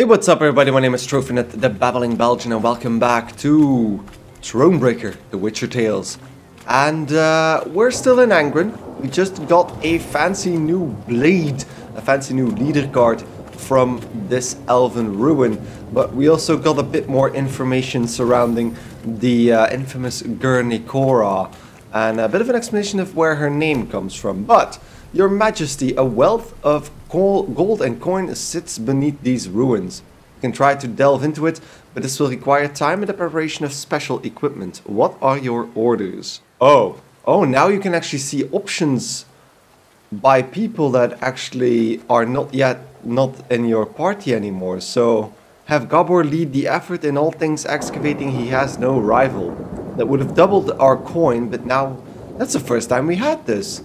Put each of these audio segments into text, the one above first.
Hey, what's up everybody? My name is TroVNut, the Babbling Belgian, and welcome back to Thronebreaker, The Witcher Tales. And uh, we're still in Angren. We just got a fancy new blade, a fancy new leader card from this elven ruin. But we also got a bit more information surrounding the uh, infamous Gernichora and a bit of an explanation of where her name comes from. But, Your Majesty, a wealth of gold and coin sits beneath these ruins. You can try to delve into it, but this will require time and the preparation of special equipment. What are your orders? Oh, oh, now you can actually see options by people that actually are not yet not in your party anymore. So have Gabor lead the effort in all things excavating. He has no rival. That would have doubled our coin, but now that's the first time we had this.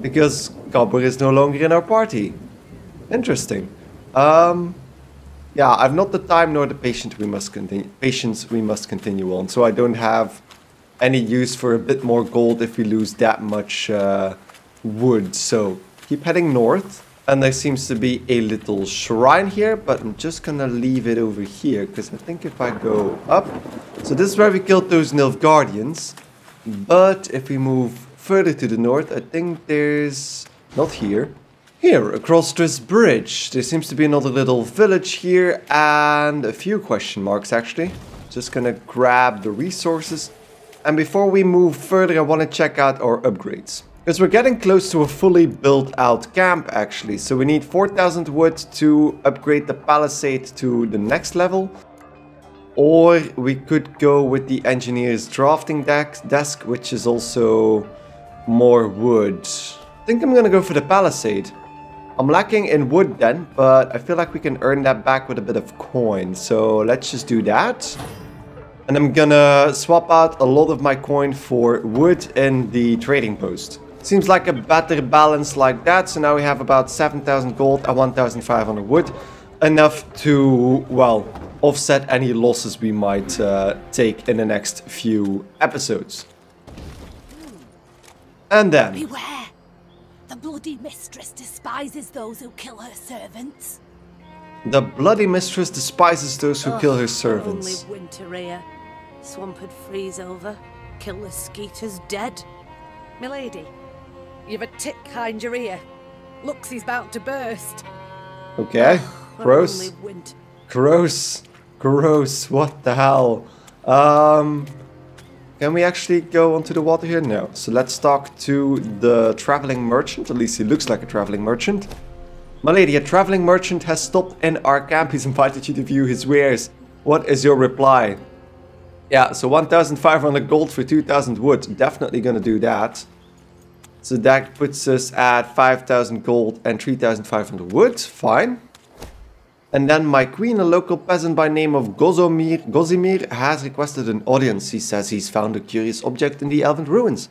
Because Gabor is no longer in our party. Interesting. Um, yeah, I've not the time nor the patience we must continue. Patience we must continue on. So I don't have any use for a bit more gold if we lose that much uh, wood. So keep heading north. And there seems to be a little shrine here, but I'm just gonna leave it over here, because I think if I go up... So this is where we killed those Nilfgaardians. But if we move further to the north, I think there's... Not here. Here, across this bridge, there seems to be another little village here, and a few question marks actually. Just gonna grab the resources. And before we move further, I want to check out our upgrades. Because we're getting close to a fully built out camp actually. So we need 4000 wood to upgrade the palisade to the next level. Or we could go with the engineer's drafting desk, which is also more wood. I think I'm gonna go for the palisade. I'm lacking in wood then, but I feel like we can earn that back with a bit of coin. So let's just do that. And I'm gonna swap out a lot of my coin for wood in the trading post. Seems like a better balance like that. So now we have about 7,000 gold and 1,500 wood. Enough to, well, offset any losses we might uh, take in the next few episodes. And then... Beware! The Bloody Mistress despises those who kill her servants. The Bloody Mistress despises those who oh, kill her servants. Only winter here. Swamp'd freeze over. Kill the skeeters dead. Milady, You've a tick behind your ear. Looks he's about to burst. Okay. Gross. Gross. Gross. What the hell? Um, can we actually go onto the water here? No. So let's talk to the traveling merchant. At least he looks like a traveling merchant. My lady, a traveling merchant has stopped in our camp. He's invited you to view his wares. What is your reply? Yeah, so 1,500 gold for 2,000 wood. Definitely gonna do that. So that puts us at 5,000 gold and 3,500 wood. Fine. And then my queen, a local peasant by name of Gozomir, Gozimir, has requested an audience. He says he's found a curious object in the elven ruins.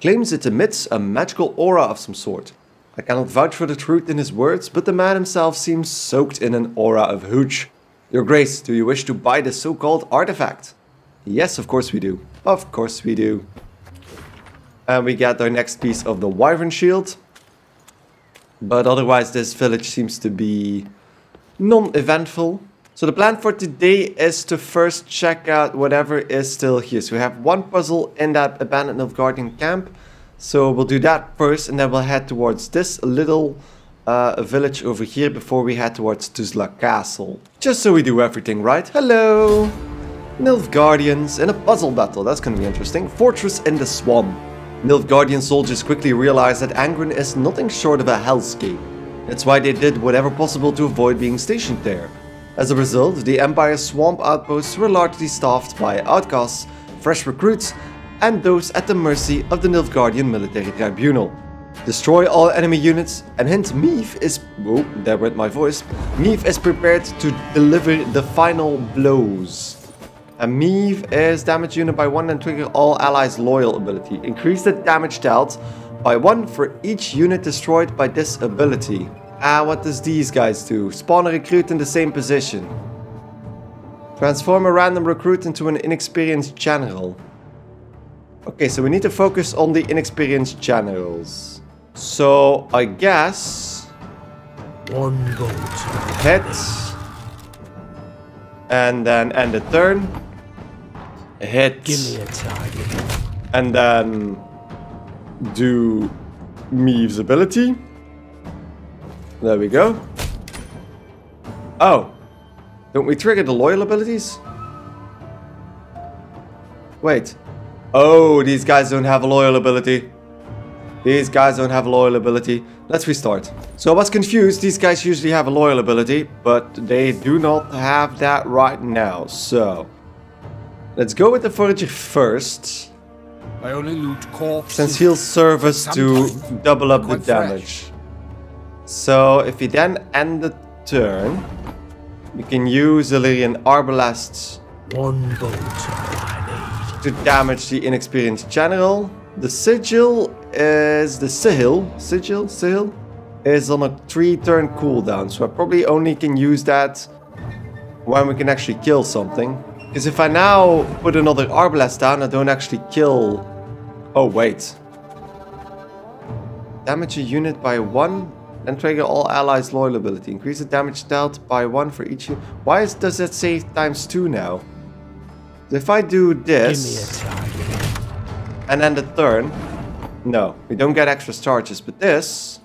Claims it emits a magical aura of some sort. I cannot vouch for the truth in his words, but the man himself seems soaked in an aura of hooch. Your grace, do you wish to buy this so-called artifact? Yes, of course we do. Of course we do. And we get our next piece of the Wyvern Shield. But otherwise this village seems to be non-eventful. So the plan for today is to first check out whatever is still here. So we have one puzzle in that abandoned Nilfgaardian camp. So we'll do that first and then we'll head towards this little uh, village over here before we head towards Tuzla Castle. Just so we do everything right. Hello! Nilfgaardians in a puzzle battle. That's gonna be interesting. Fortress in the Swamp. Nilfgaardian soldiers quickly realize that Angren is nothing short of a hellscape. That's why they did whatever possible to avoid being stationed there. As a result, the Empire's swamp outposts were largely staffed by outcasts, fresh recruits, and those at the mercy of the Nilfgaardian military tribunal. Destroy all enemy units, and hence Meve is... oh, there went my voice. Meve is prepared to deliver the final blows. A Meve is damage unit by 1 and trigger all allies loyal ability. Increase the damage dealt by 1 for each unit destroyed by this ability. Ah, what does these guys do? Spawn a recruit in the same position. Transform a random recruit into an inexperienced general. Okay, so we need to focus on the inexperienced generals. So, I guess... One goat. Hit. And then end the turn. Hit. Give me a target. And then do Meve's ability. There we go. Oh. Don't we trigger the loyal abilities? Wait. Oh, these guys don't have a loyal ability. These guys don't have a loyal ability. Let's restart. So I was confused. These guys usually have a loyal ability, but they do not have that right now. So let's go with the forager first. I only loot corpses. Since he'll serve us to double up the damage. So if we then end the turn, we can use Illyrian Arbalests One bolt to damage the inexperienced general. The sigil is the sigil, sigil, sigil is on a three turn cooldown, so I probably only can use that when we can actually kill something. Because if I now put another arbalest down, I don't actually kill. Oh wait, damage a unit by one, then trigger all allies' loyal ability. Increase the damage dealt by one for each. Why is, does that say times two now? If I do this Give me a target. and then the turn. No, we don't get extra charges, but this.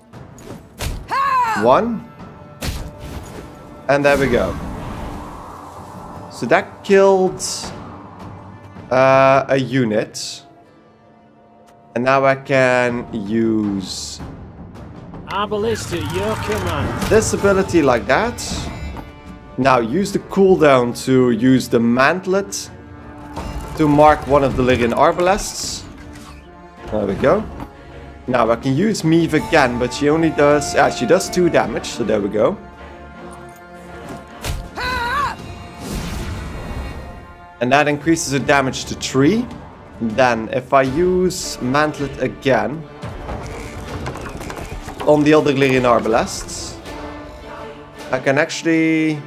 One. And there we go. So that killed uh, a unit. And now I can use Arbalist at your command. this ability like that. Now use the cooldown to use the mantlet to mark one of the Lyrian Arbalests. There we go. Now I can use Meve again, but she only does... Yeah, she does 2 damage, so there we go. And that increases the damage to 3. Then if I use Mantlet again on the other Lyrian Arbalests, I can actually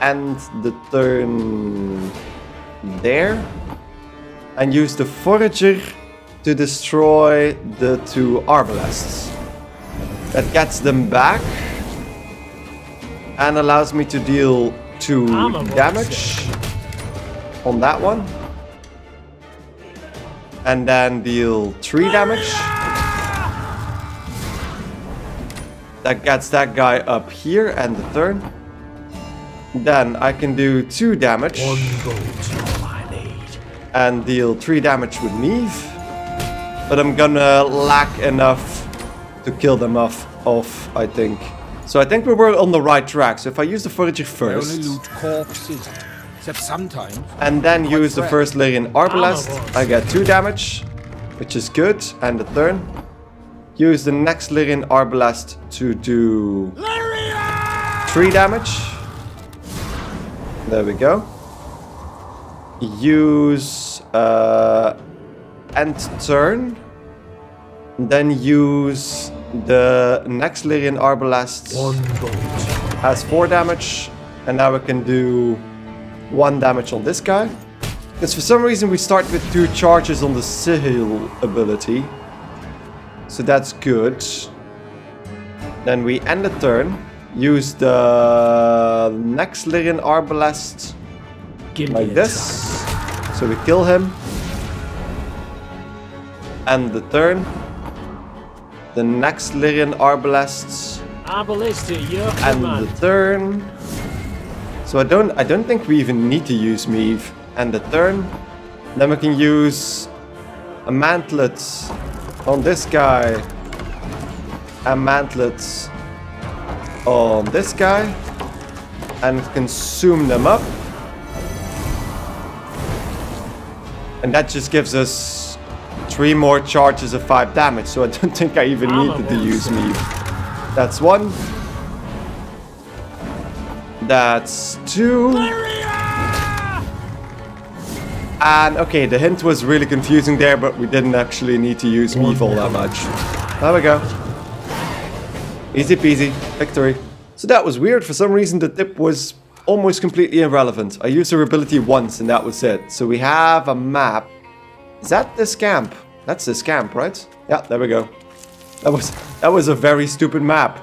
end the turn there and use the Forager to destroy the two Arbalests. That gets them back and allows me to deal 2 I'm damage on that one. And then deal 3 damage. That gets that guy up here and the turn. Then I can do 2 damage One bolt I need. and deal 3 damage with Meve. But I'm gonna lack enough to kill them off, off, I think. So I think we were on the right track. So if I use the Forager I first, only loot corpses. Except sometimes. and then use the first Lyrian Arbalest, I get 2 damage, which is good, and the turn. Use the next Lyrian Arbalest to do 3 damage. There we go. Use uh, end turn. Then use the next Lyrian Arbalest has 4 damage. And now we can do 1 damage on this guy. Because for some reason we start with 2 charges on the Sigil ability. So that's good. Then we end the turn. Use the next Lyrian Arbalest Give like this. So we kill him. And the turn. The next Lyrian Arbalests target. Arbalist at your and command. the turn. So I don't I don't think we even need to use Meve. And the turn. Then we can use a mantlet on this guy. And mantlets on this guy. And consume them up. And that just gives us three more charges of five damage. So I don't think I even needed to use me. That's one. That's two. And okay, the hint was really confusing there, but we didn't actually need to use all that much. There we go. Easy peasy, victory. So that was weird. For some reason, the tip was almost completely irrelevant. I used her ability once and that was it. So we have a map. Is that the scamp? That's the scamp, right? Yeah, there we go. That was that was a very stupid map.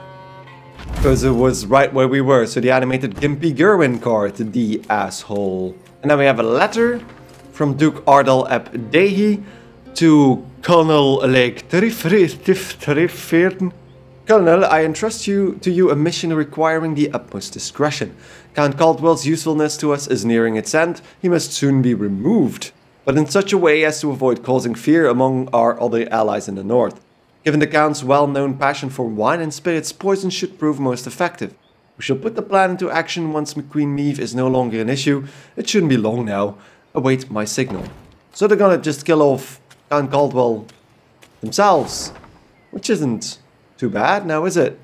Because it was right where we were. So the animated Gimpy Gerwin card, the asshole. And then we have a letter from Duke Ardal aep Dahy to Colonel Lake Trifirten. Colonel, I entrust you to you a mission requiring the utmost discretion. Count Caldwell's usefulness to us is nearing its end. He must soon be removed, but in such a way as to avoid causing fear among our other allies in the north. Given the Count's well-known passion for wine and spirits, poison should prove most effective. We shall put the plan into action once McQueen Meve is no longer an issue. It shouldn't be long now. Await my signal. So they're gonna just kill off Count Caldwell themselves, which isn't too bad now, is it?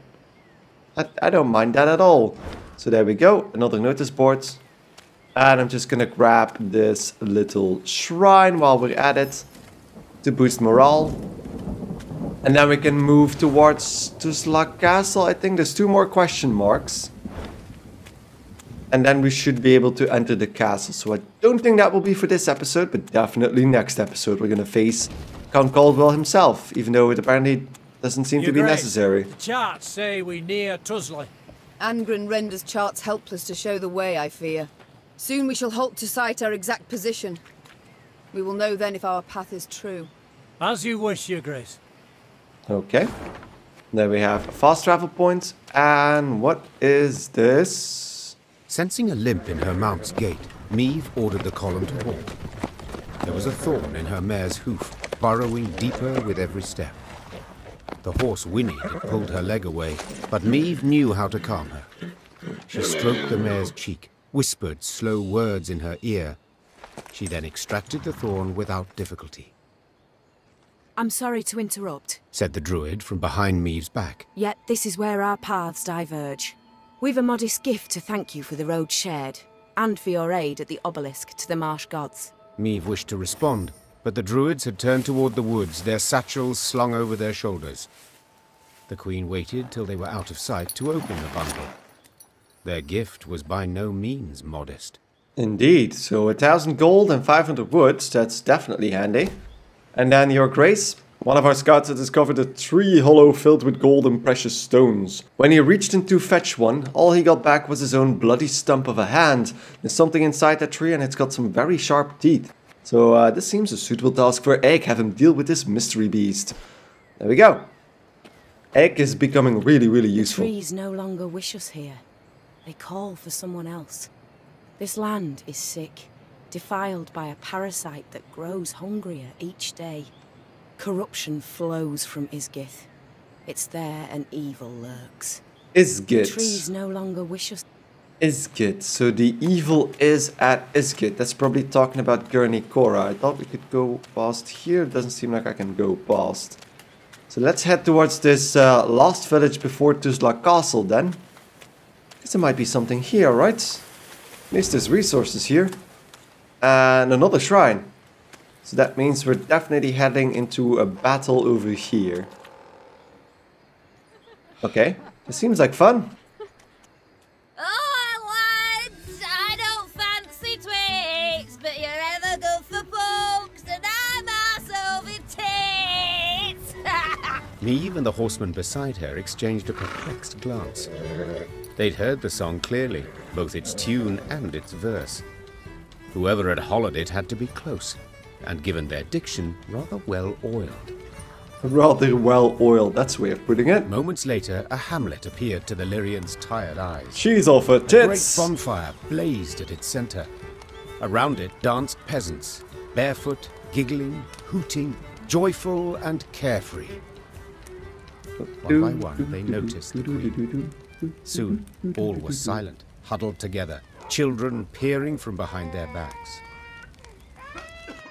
I, I don't mind that at all. So there we go, another notice board. And I'm just gonna grab this little shrine while we're at it to boost morale. And then we can move towards Tuzla Castle. I think there's two more question marks. And then we should be able to enter the castle. So I don't think that will be for this episode, but definitely next episode we're going to face Count Caldwell himself, even though it apparently doesn't seem You're to be great. necessary. The charts say we near Tuzla. Angren renders charts helpless to show the way, I fear. Soon we shall halt to sight our exact position. We will know then if our path is true. As you wish, Your Grace. Okay. Then we have a fast travel point. And what is this? Sensing a limp in her mount's gait, Meve ordered the column to halt. There was a thorn in her mare's hoof, burrowing deeper with every step. The horse whinnied and pulled her leg away, but Meve knew how to calm her. She stroked the mare's cheek, whispered slow words in her ear. She then extracted the thorn without difficulty, I'm sorry to interrupt, said the druid from behind Meve's back. yet this is where our paths diverge. We've a modest gift to thank you for the road shared, and for your aid at the obelisk to the marsh gods. Meve wished to respond, but the druids had turned toward the woods, their satchels slung over their shoulders. The queen waited till they were out of sight to open the bundle. Their gift was by no means modest. Indeed. So a thousand gold and 500 woods, that's definitely handy. And then, Your Grace, one of our scouts had discovered a tree hollow filled with gold and precious stones. When he reached in to fetch one, all he got back was his own bloody stump of a hand. There's something inside that tree and it's got some very sharp teeth. So uh, this seems a suitable task for Egg. Have him deal with this mystery beast. There we go. Egg is becoming really, really useful. Trees no longer wish us here. They call for someone else. This land is sick, defiled by a parasite that grows hungrier each day. Corruption flows from Ysgith. It's there and evil lurks. Ysgith. Trees no longer wish us. Ysgith. So the evil is at Ysgith. That's probably talking about Gernichora. I thought we could go past here. It doesn't seem like I can go past. So let's head towards this uh, last village before Tuzla Castle then. Guess there might be something here, right? At least there's resources here. And another shrine. So that means we're definitely heading into a battle over here. Okay, this seems like fun. Oh, lads, I don't fancy twigs, but you're ever good for pokes, and I'm ass over tits. Meve and the horseman beside her exchanged a perplexed glance. They'd heard the song clearly, both its tune and its verse. Whoever had hollered it had to be close, and given their diction, rather well oiled. Rather well oiled, that's a way of putting it. Moments later, a hamlet appeared to the Lyrian's tired eyes. She's off her A great bonfire blazed at its center. Around it danced peasants, barefoot, giggling, hooting, joyful and carefree. One by one, they noticed the queen. Soon, all were silent, huddled together, children peering from behind their backs.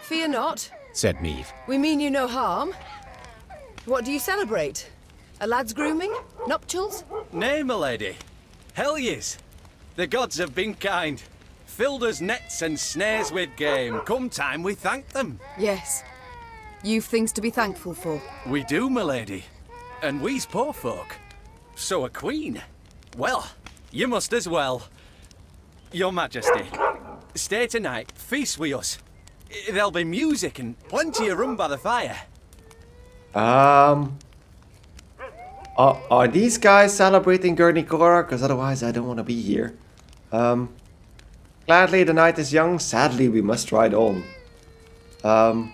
Fear not. Said Meave. We mean you no harm. What do you celebrate? A lad's grooming? Nuptials? Nay, milady. Hell yes. The gods have been kind. Filled us nets and snares with game. Come time we thank them. Yes. You've things to be thankful for. We do, milady. And we's poor folk. So a queen. Well, you must as well. Your Majesty, stay tonight, feast with us. I- There'll be music and plenty of room by the fire. Um. Are, are these guys celebrating Gurney Gernichora? Because otherwise I don't want to be here. Um, gladly the night is young, sadly we must ride on. Um,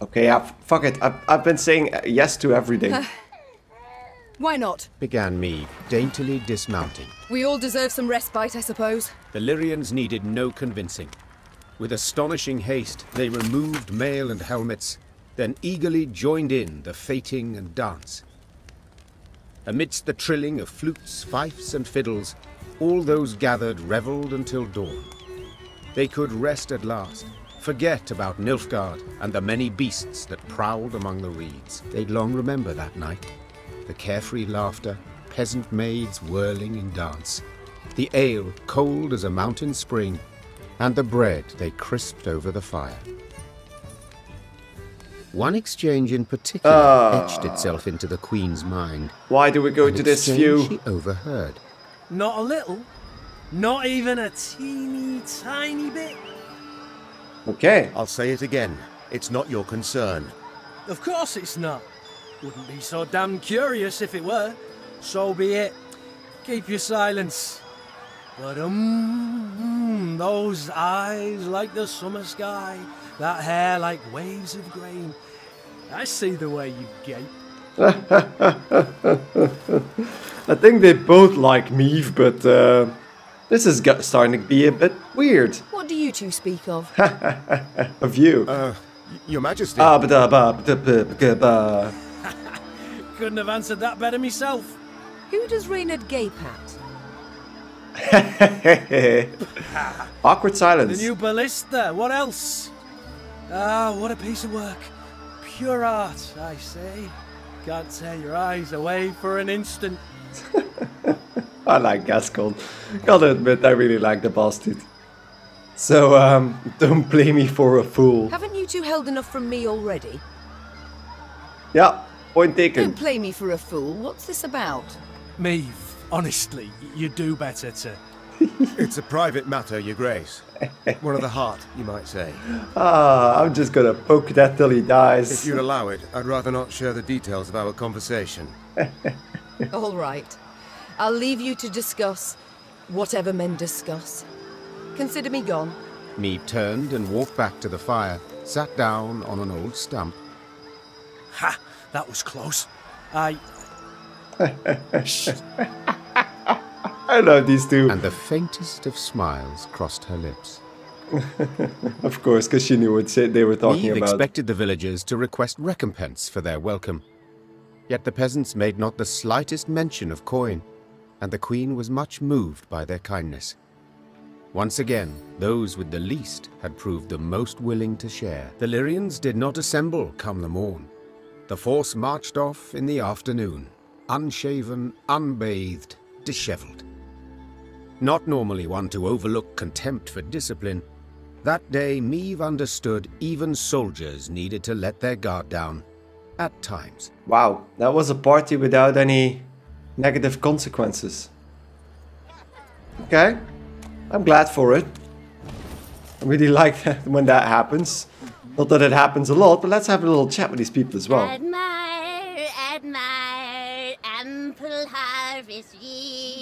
okay, yeah, fuck it. I've, I've been saying uh, yes to everything. Why not? Began Meve, daintily dismounting. We all deserve some respite, I suppose. The Lyrians needed no convincing. With astonishing haste, they removed mail and helmets, then eagerly joined in the fating and dance. Amidst the trilling of flutes, fifes, and fiddles, all those gathered revelled until dawn. They could rest at last, forget about Nilfgaard and the many beasts that prowled among the reeds. They'd long remember that night. The carefree laughter, peasant maids whirling in dance, the ale cold as a mountain spring, and the bread they crisped over the fire. One exchange in particular etched itself into the Queen's mind. Why do we go an to this view? She overheard. Not a little. Not even a teeny tiny bit. Okay. I'll say it again. It's not your concern. Of course it's not. Wouldn't be so damn curious if it were. So be it. Keep your silence. But um, those eyes like the summer sky, that hair like waves of grain. I see the way you gape. I think they both like Meve, but uh, this is starting to be a bit weird. What do you two speak of? Of you. Uh, Your Majesty. Ah, ba da ba ba da ba ga ba. Couldn't have answered that better myself. Who does Reynard gape at? Awkward silence. The silence. new ballista, what else? Ah, what a piece of work. Pure art, I say. Can't tear your eyes away for an instant. I like Gascon. Gotta admit, I really like the bastard. So, um, don't play me for a fool. Haven't you two held enough from me already? Yeah, point taken. Don't play me for a fool. What's this about? Meve, honestly, y- you do better to. It's a private matter, Your Grace. One of the heart, you might say. Ah, I'm just gonna poke that till he dies. If you'd allow it, I'd rather not share the details of our conversation. All right. I'll leave you to discuss whatever men discuss. Consider me gone. Meve turned and walked back to the fire, sat down on an old stump. Ha! That was close. I. Shh. I love these two. and the faintest of smiles crossed her lips. Of course, because she knew what they were talking Eve about. expected the villagers to request recompense for their welcome. Yet the peasants made not the slightest mention of coin, and the queen was much moved by their kindness. Once again, those with the least had proved the most willing to share. The Lyrians did not assemble come the morn. The force marched off in the afternoon, unshaven, unbathed, dishevelled. Not normally one to overlook contempt for discipline, that day Meve understood even soldiers needed to let their guard down. At times. Wow, that was a party without any negative consequences. Okay, I'm glad for it. I really like that when that happens. Not that it happens a lot, but let's have a little chat with these people as well. Admire, admire, ample harvest yield,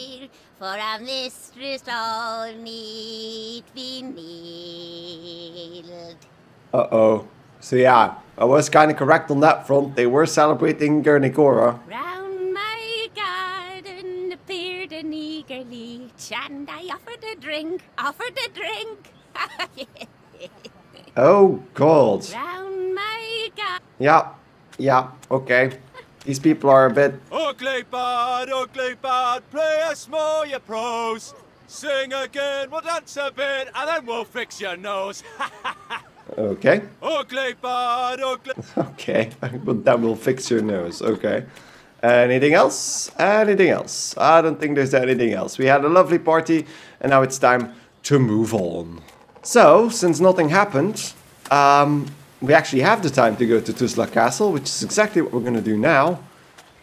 for our mistress all need be kneeled. Uh oh. So yeah, I was kind of correct on that front. They were celebrating Gernichora. Round my garden appeared an eager leech, and I offered a drink, offered a drink. Oh god. Round my garden. Yeah, yeah, okay. These people are a bit. Ugly bad, ugly bad, play us more your prose. Sing again, we'll dance a bit, and then we'll fix your nose. Okay, ugly bad, ugly. okay. but that will fix your nose. Okay. Anything else? Anything else? I don't think there's anything else. We had a lovely party, and now it's time to move on. So, since nothing happened, um, we actually have the time to go to Tuzla Castle, which is exactly what we're going to do now.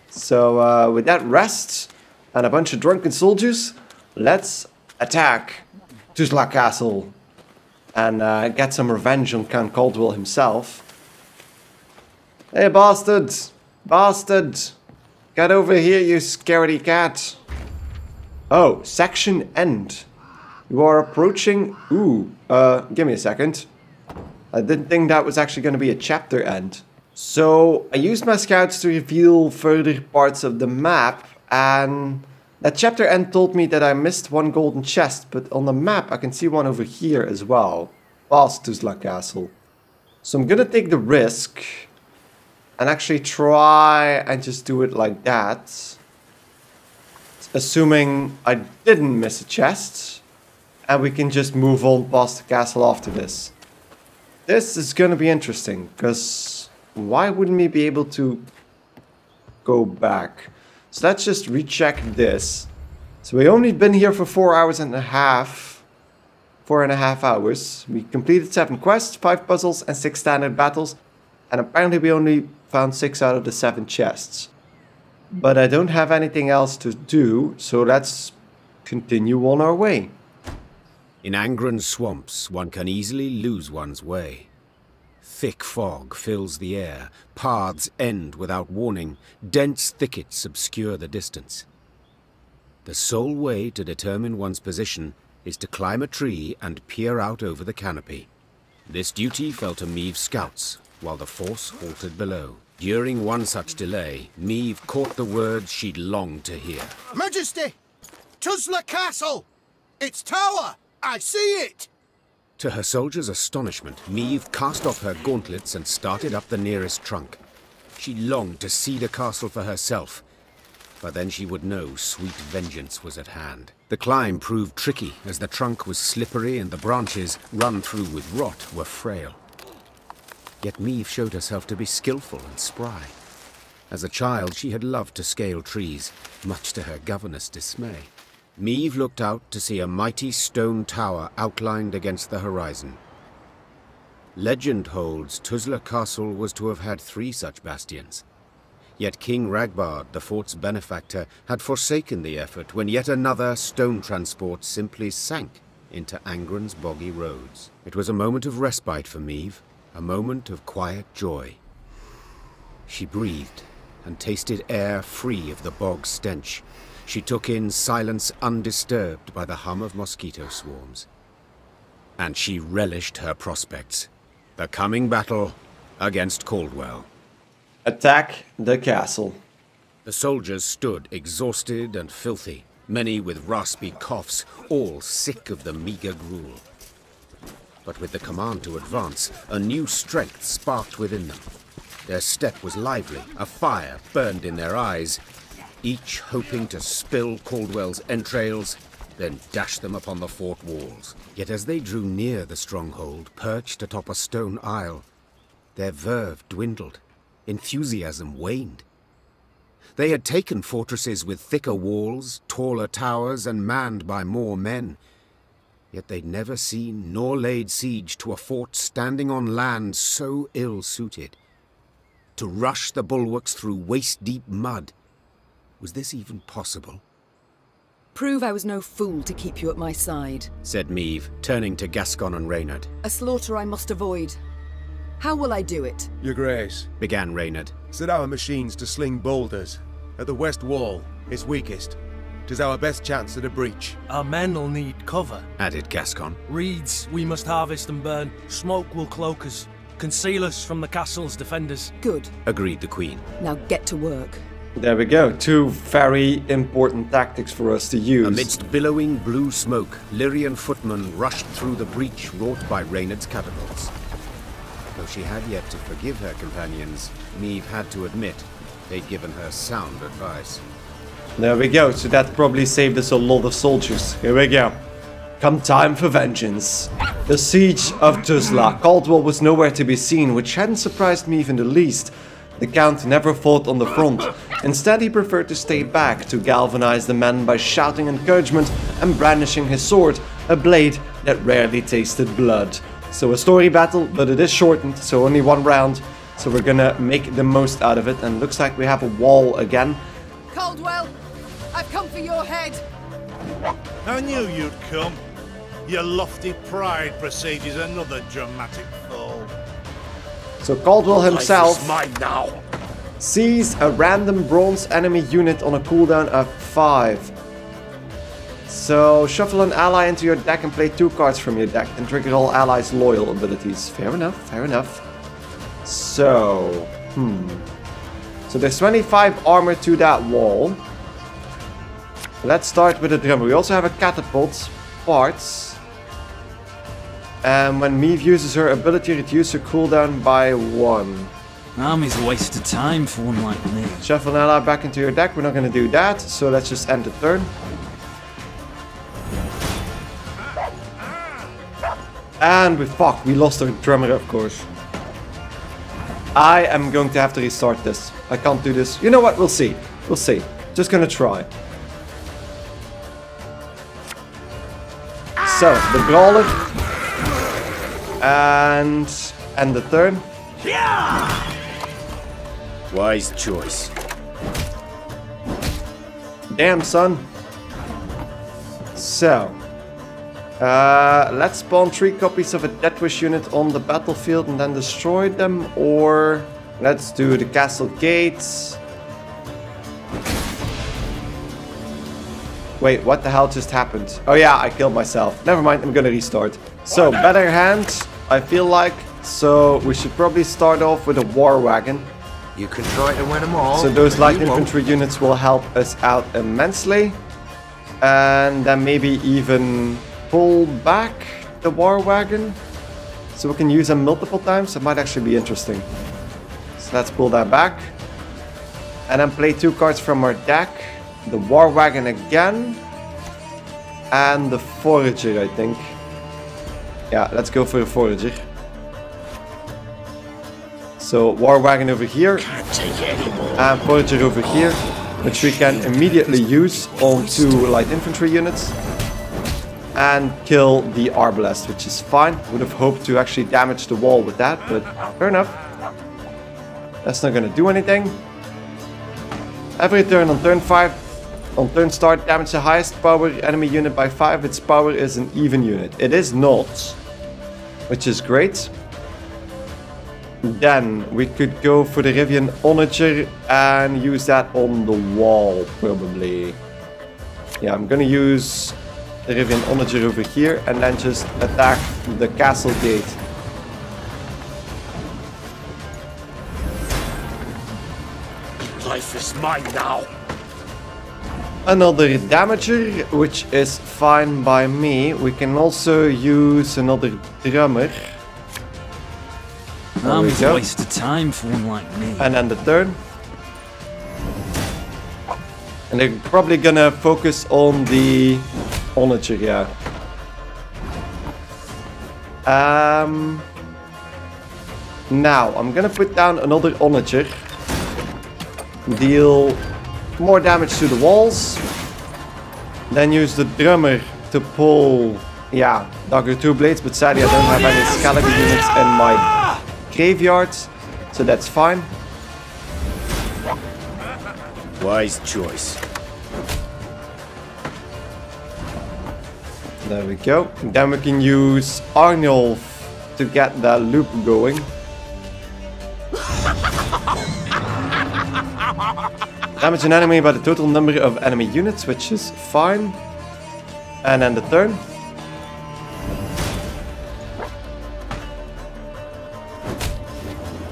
So, uh, with that rest and a bunch of drunken soldiers, let's attack Tuzla Castle and uh, get some revenge on Count Caldwell himself. Hey, bastard! Bastard! Get over here, you scaredy cat. Oh, section end. You are approaching... Ooh, uh, give me a second. I didn't think that was actually going to be a chapter end. So, I used my scouts to reveal further parts of the map, and that chapter end told me that I missed one golden chest, but on the map I can see one over here as well, past Tuzla Castle. So I'm gonna take the risk and actually try and just do it like that. Assuming I didn't miss a chest, and we can just move on past the castle after this. This is gonna be interesting, because why wouldn't we be able to go back? So let's just recheck this. So we only been here for four hours and a half. Four and a half hours. We completed seven quests, five puzzles, and six standard battles. And apparently we only found six out of the seven chests. But I don't have anything else to do, so let's continue on our way. In Angren swamps, one can easily lose one's way. Thick fog fills the air, paths end without warning, dense thickets obscure the distance. The sole way to determine one's position is to climb a tree and peer out over the canopy. This duty fell to Meve's scouts, while the force halted below. During one such delay, Meve caught the words she'd longed to hear. Majesty! Tuzla Castle! Its tower! I see it! To her soldiers' astonishment, Meve cast off her gauntlets and started up the nearest trunk. She longed to see the castle for herself, but then she would know sweet vengeance was at hand. The climb proved tricky, as the trunk was slippery and the branches, run through with rot, were frail. Yet Meve showed herself to be skillful and spry. As a child, she had loved to scale trees, much to her governess' dismay. Meve looked out to see a mighty stone tower outlined against the horizon. Legend holds Tuzla Castle was to have had three such bastions. Yet King Ragbard, the fort's benefactor, had forsaken the effort when yet another stone transport simply sank into Angren's boggy roads. It was a moment of respite for Meve, a moment of quiet joy. She breathed and tasted air free of the bog stench, she took in silence undisturbed by the hum of mosquito swarms. And she relished her prospects. The coming battle against Caldwell. Attack the castle. The soldiers stood exhausted and filthy, many with raspy coughs, all sick of the meager gruel. But with the command to advance, a new strength sparked within them. Their step was lively, a fire burned in their eyes, each hoping to spill Caldwell's entrails, then dash them upon the fort walls. Yet as they drew near the stronghold, perched atop a stone isle, their verve dwindled, enthusiasm waned. They had taken fortresses with thicker walls, taller towers, and manned by more men. Yet they'd never seen nor laid siege to a fort standing on land so ill-suited. To rush the bulwarks through waist-deep mud, was this even possible? Prove I was no fool to keep you at my side, said Meve, turning to Gascon and Reynard. A slaughter I must avoid. How will I do it? Your Grace, began Reynard. Set our machines to sling boulders. At the west wall, it's weakest. Tis our best chance at a breach. Our men'll need cover, added Gascon. Reeds we must harvest and burn. Smoke will cloak us, conceal us from the castle's defenders. Good, agreed the Queen. Now get to work. There we go. Two very important tactics for us to use. Amidst billowing blue smoke, Lyrian footmen rushed through the breach wrought by Reynard's catapults. Though she had yet to forgive her companions, Meve had to admit they'd given her sound advice. There we go. So that probably saved us a lot of soldiers. Here we go. Come time for vengeance. The siege of Tuzla. Caldwell was nowhere to be seen, which hadn't surprised me in the least. The Count never fought on the front. Instead, he preferred to stay back to galvanize the men by shouting encouragement and brandishing his sword, a blade that rarely tasted blood. So a story battle, but it is shortened, so only one round. So we're gonna make the most out of it, and looks like we have a wall again. Caldwell, I've come for your head. I knew you'd come. Your lofty pride presages another dramatic fall. So Caldwell himself. Seize a random bronze enemy unit on a cooldown of 5. So, shuffle an ally into your deck and play two cards from your deck and trigger all allies' loyal abilities. Fair enough, fair enough. So, hmm. So there's 25 armor to that wall. Let's start with the drummer. We also have a catapult, parts. And when Meve uses her ability, reduce her cooldown by 1. Army's a waste of time for one like me. Shuffle an ally back into your deck. We're not going to do that, so let's just end the turn. And we fuck, we lost our drummer, of course. I am going to have to restart this. I can't do this. You know what? We'll see. We'll see. Just gonna try. So, the brawler. And... And the turn. Wise choice. Damn, son. So. Uh, let's spawn three copies of a Death Wish unit on the battlefield and then destroy them. Or let's do the castle gates. Wait, what the hell just happened? Oh yeah, I killed myself. Never mind, I'm gonna restart. So, better hand, I feel like. So, we should probably start off with a war wagon. You can try to win them all. So those light you won't. infantry units will help us out immensely. And then maybe even pull back the war wagon. So we can use them multiple times. It might actually be interesting. So let's pull that back. And then play two cards from our deck. The war wagon again. And the forager, I think. Yeah, let's go for the forager. So war wagon over here. And forager ah, over here. Which we can immediately use on two light infantry units. And kill the arbalest, which is fine. Would have hoped to actually damage the wall with that, but fair enough. That's not gonna do anything. Every turn on turn 5, on turn start, damage the highest power enemy unit by 5. Its power is an even unit. It is not, which is great. Then we could go for the Rivian Onager and use that on the wall, probably. Yeah, I'm gonna use the Rivian Onager over here and then just attack the castle gate. Life is mine now. Another damager, which is fine by me. We can also use another drummer. There we Army's a waste of time for one like me. And then the turn. And they're probably gonna focus on the Onager, yeah. Um, now, I'm gonna put down another Onager. Deal more damage to the walls. Then use the drummer to pull, yeah, Dagger 2 Blades, but sadly I don't have any Excalibur units in my graveyard, so that's fine. Wise choice. There we go. Then we can use Arnjolf to get that loop going. Damage an enemy by the total number of enemy units, which is fine. And then the turn.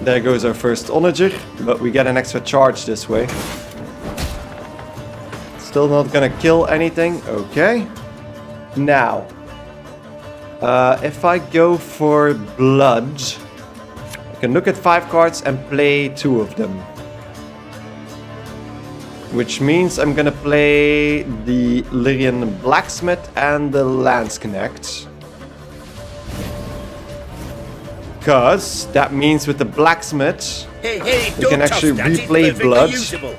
There goes our first Onager, but we get an extra charge this way. Still not gonna kill anything, okay. Now, uh, if I go for blood, I can look at five cards and play two of them. Which means I'm gonna play the Lyrian Blacksmith and the Lance Connect. Because that means with the Blacksmith, Hey, hey, we can actually replay blood usable.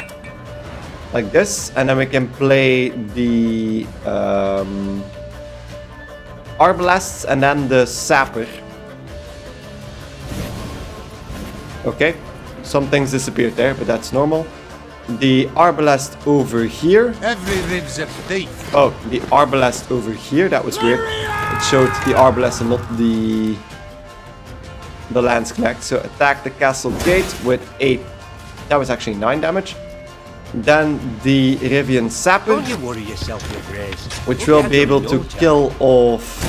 like this, and then we can play the um, Arbalests and then the Sapper. Okay, some things disappeared there, but that's normal. The Arbalest over here. Every rib's a thief. Oh, the Arbalest over here. That was weird. It showed the Arbalest and not the the Lance Connect. So attack the castle gate with eight. That was actually 9 damage. Then the Rivian Sapper, you which We'll be able to kill off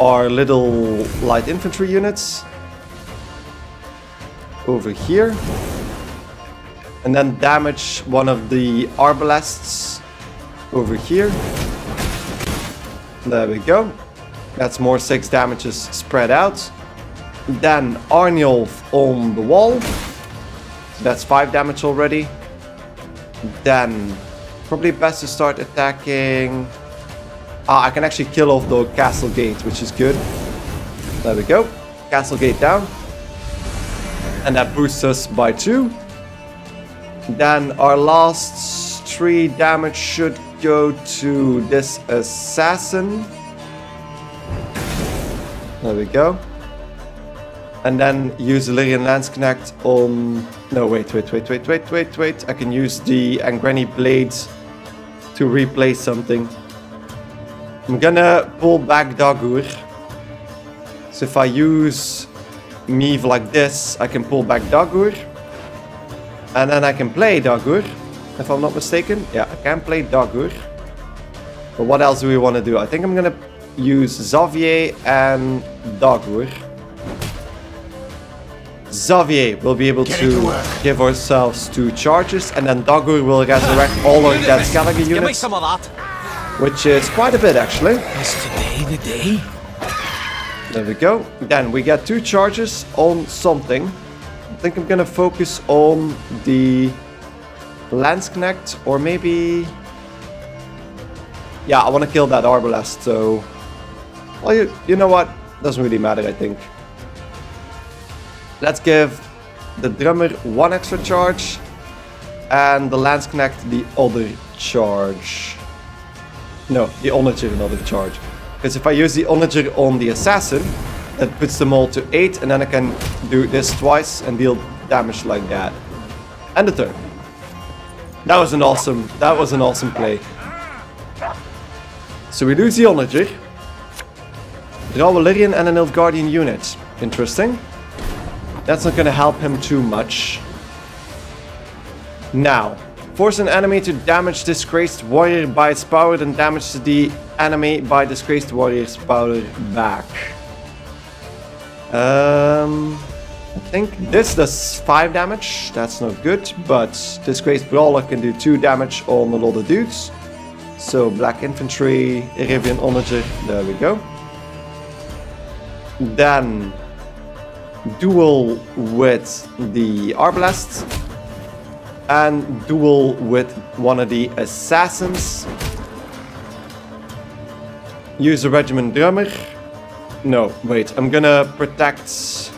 our little light infantry units over here. And then damage one of the arbalests over here. There we go. That's more 6 damages spread out. Then Arnjolf on the wall. That's 5 damage already. Then probably best to start attacking. Ah, I can actually kill off the castle gate, which is good. There we go. Castle gate down. And that boosts us by 2. Then our last 3 damage should go to this assassin. There we go. And then use Illyrian Landsknecht on... No, wait, wait, wait, wait, wait, wait, wait. I can use the Angrenny Blades to replace something. I'm gonna pull back Dagur. So if I use Meve like this, I can pull back Dagur. And then I can play Dagur, if I'm not mistaken. Yeah, I can play Dagur. But what else do we want to do? I think I'm gonna use Xavier and Dagur. Xavier will be able Get to give ourselves two charges, and then Dagur will resurrect all our dead me units, some of that. which is quite a bit actually. Is today the day? There we go. Then we get two charges on something. Think I'm gonna focus on the Landsknecht, or maybe... Yeah, I want to kill that Arbalest, so... Well, you, you know what? Doesn't really matter, I think. Let's give the drummer one extra charge, and the Landsknecht the other charge. No, the Onager another charge. Because if I use the Onager on the Assassin, that puts them all to 8, and then I can do this twice and deal damage like that. And the turn. That was an awesome, that was an awesome play. So we lose the Onager. Draw a Lyrian and an Nilfgaardian unit. Interesting. That's not gonna help him too much. Now, force an enemy to damage disgraced warrior by its power, then damage the enemy by disgraced warrior's power back. Um, I think this does 5 damage, that's not good, but disgraced brawler can do 2 damage on a lot of dudes. So black infantry, Arabian onager, there we go. Then duel with the arbalest and duel with one of the assassins. Use a regiment drummer. No, wait, I'm gonna protect.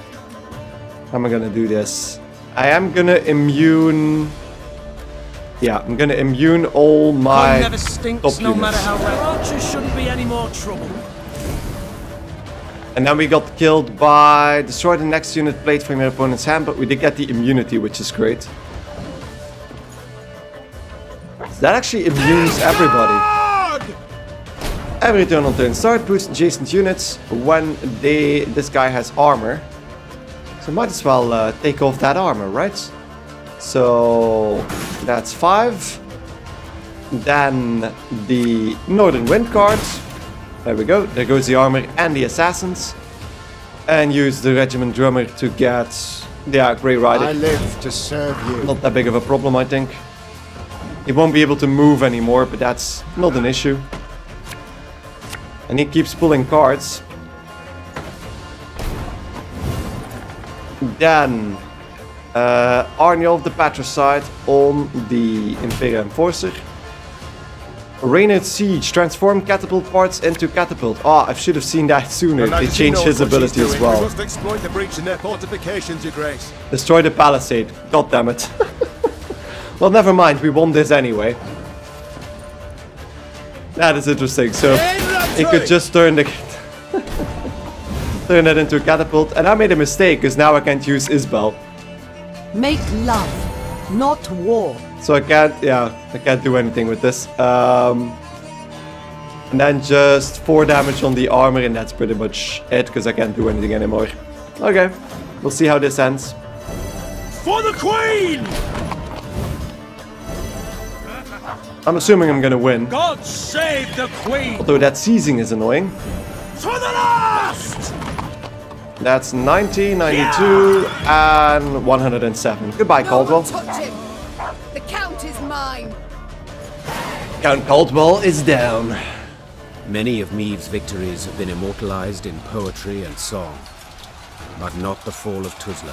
How am I gonna do this? I am gonna immune. Yeah, I'm gonna immune all my never stinks, top no units. matter how well. Archers shouldn't be any more trouble. And then we got killed by destroy the next unit plate from your opponent's hand, but we did get the immunity, which is great. That actually immunes everybody. Every turn on turn start boosts adjacent units when they this guy has armor. So might as well uh, take off that armor, right? So that's five. Then the Northern Wind card. There we go. There goes the armor and the assassins. And use the regiment drummer to get yeah, Grey Rider. I live to serve you. Not that big of a problem, I think. He won't be able to move anymore, but that's not an issue. And he keeps pulling cards. Then uh, Arnjolf the Patricide on the Imperial Enforcer. Reynard Siege, transform catapult parts into catapult. Ah, I should have seen that sooner. They changed his ability as We well. must exploit the breach in their fortifications, your grace. Destroy the palisade. God damn it. well, never mind. We won this anyway. That is interesting. So he could just turn the turn it into a catapult, and I made a mistake because now I can't use Isbel. Make love, not war. So I can't, yeah, I can't do anything with this. Um, and then just 4 damage on the armor, and that's pretty much it, because I can't do anything anymore. Okay, we'll see how this ends. For the Queen! I'm assuming I'm gonna win. God save the Queen! Although that seizing is annoying. To the last! That's 90, 92, and 107. Goodbye, No Caldwell. one touch him! The Count is mine! Count Caldwell is down. Many of Meve's victories have been immortalized in poetry and song, but not the fall of Tuzla.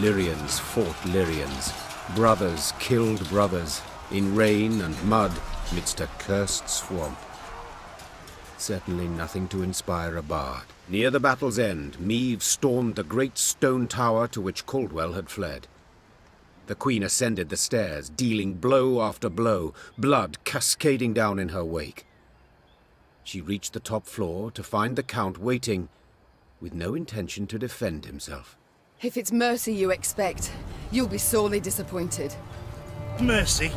Lyrians fought Lyrians, brothers killed brothers, in rain and mud midst a cursed swamp. Certainly nothing to inspire a bard. Near the battle's end, Meve stormed the great stone tower to which Caldwell had fled. The queen ascended the stairs, dealing blow after blow, blood cascading down in her wake. She reached the top floor to find the count waiting, with no intention to defend himself. If it's mercy you expect, you'll be sorely disappointed. Mercy.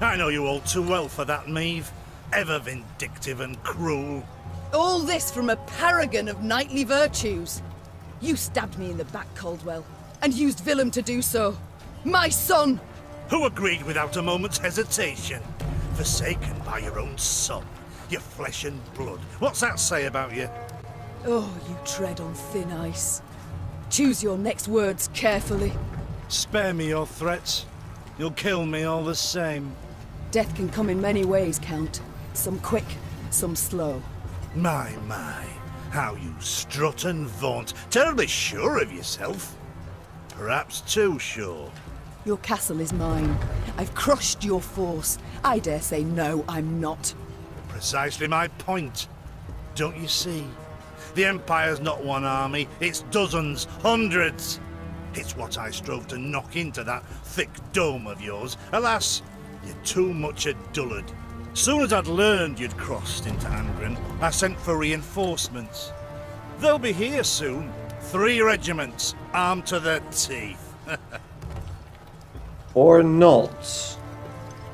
I know you all too well for that, Meve. Ever vindictive and cruel. All this from a paragon of knightly virtues. You stabbed me in the back, Caldwell, and used Willem to do so. My son! Who agreed without a moment's hesitation? Forsaken by your own son, your flesh and blood. What's that say about you? Oh, you tread on thin ice. Choose your next words carefully. Spare me your threats. You'll kill me all the same. Death can come in many ways, Count. Some quick, some slow. My, my. How you strut and vaunt. Terribly sure of yourself. Perhaps too sure. Your castle is mine. I've crushed your force. I dare say no, I'm not. Precisely my point. Don't you see? The Empire's not one army, it's dozens, hundreds. It's what I strove to knock into that thick dome of yours. Alas, you're too much a dullard. Soon as I'd learned you'd crossed into Angren, I sent for reinforcements. They'll be here soon. Three regiments, armed to the teeth. Or not.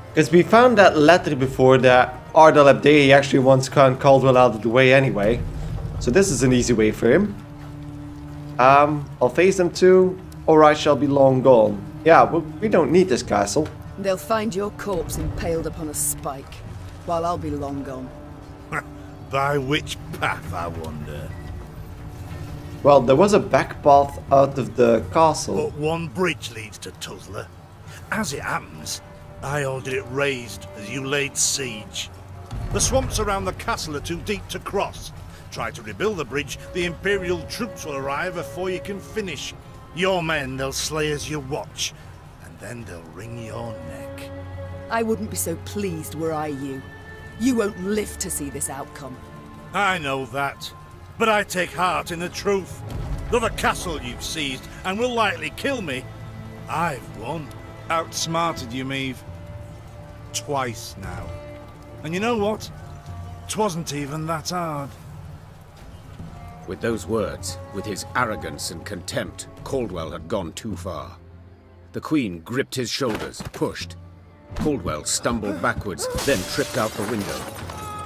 Because we found that letter before that Ardal aep Dahy actually wants Count Caldwell out of the way anyway. So this is an easy way for him. Um, I'll face them too, or I shall be long gone. Yeah, well, we don't need this castle. They'll find your corpse impaled upon a spike, while I'll be long gone. By which path, I wonder? Well, there was a back path out of the castle. But one bridge leads to Tuzla. As it happens, I ordered it raised as you laid siege. The swamps around the castle are too deep to cross. Try to rebuild the bridge, the Imperial troops will arrive before you can finish. Your men they'll slay as you watch, and then they'll wring your neck. I wouldn't be so pleased were I you. You won't live to see this outcome. I know that, but I take heart in the truth. Though the castle you've seized and will likely kill me, I've won. Outsmarted you, Meve. Twice now. And you know what? Twasn't even that hard. With those words, with his arrogance and contempt, Caldwell had gone too far. The Queen gripped his shoulders, pushed. Caldwell stumbled backwards, then tripped out the window.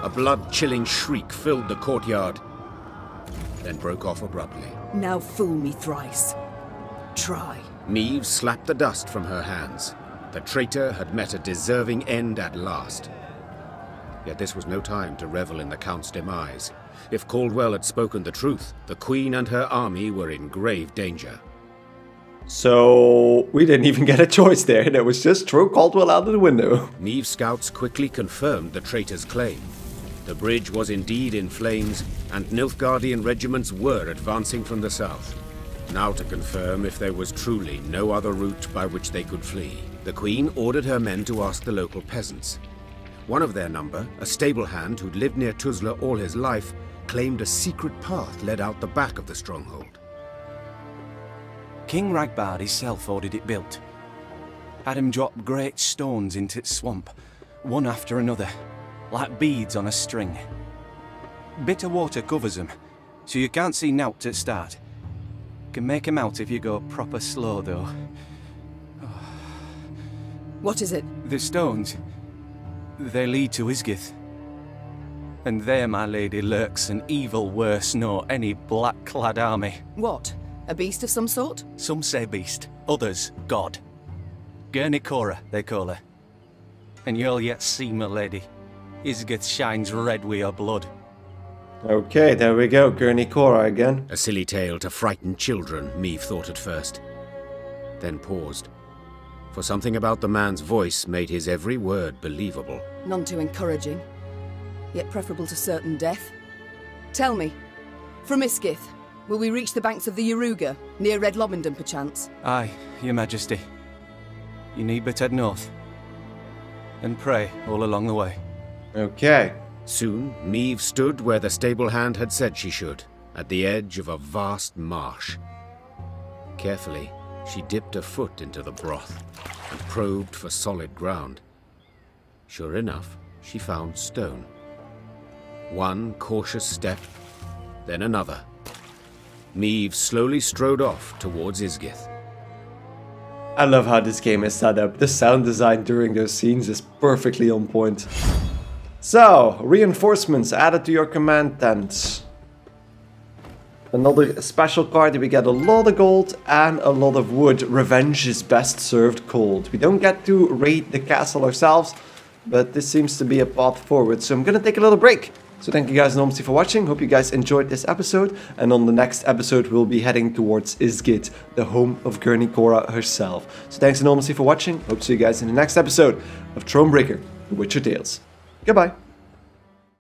A blood-chilling shriek filled the courtyard, then broke off abruptly. Now fool me thrice. Try. Meve slapped the dust from her hands. The traitor had met a deserving end at last. Yet this was no time to revel in the Count's demise. If Caldwell had spoken the truth, the Queen and her army were in grave danger. So we didn't even get a choice there. That was just throw Caldwell out of the window. Meve scouts quickly confirmed the traitor's claim. The bridge was indeed in flames, and Nilfgaardian regiments were advancing from the south. Now to confirm if there was truly no other route by which they could flee, the Queen ordered her men to ask the local peasants. One of their number, a stable hand who'd lived near Tuzla all his life, claimed a secret path led out the back of the stronghold. King Ragbard himself ordered it built. Had him drop great stones into its swamp, one after another, like beads on a string. Bitter water covers them, so you can't see nowt at start. Can make 'em out if you go proper slow, though. What is it? The stones, they lead to Ysgith. And there, my lady, lurks an evil worse nor any black-clad army. What? A beast of some sort? Some say beast, others god. Gernichora, they call her. And you'll yet see, my lady. Ysgith shines red with her blood. Okay, there we go, Gernichora again. A silly tale to frighten children, Meve thought at first. Then paused. For something about the man's voice made his every word believable. None too encouraging. Yet preferable to certain death. Tell me, from Ysgith, will we reach the banks of the Yaruga, near Red Lobendon perchance? Aye, your majesty. You need but head north. And pray all along the way. Okay. Soon, Meve stood where the stable hand had said she should, at the edge of a vast marsh. Carefully, she dipped a foot into the broth and probed for solid ground. Sure enough, she found stone. One cautious step, then another. Meve slowly strode off towards Ysgith. I love how this game is set up. The sound design during those scenes is perfectly on point. So, reinforcements added to your command tent. Another special card, that we get a lot of gold and a lot of wood. Revenge is best served cold. We don't get to raid the castle ourselves, but this seems to be a path forward. So I'm gonna take a little break. So thank you guys enormously for watching. Hope you guys enjoyed this episode. And on the next episode, we'll be heading towards Ysgith, the home of Gernichora herself. So thanks enormously for watching. Hope to see you guys in the next episode of Thronebreaker, The Witcher Tales. Goodbye.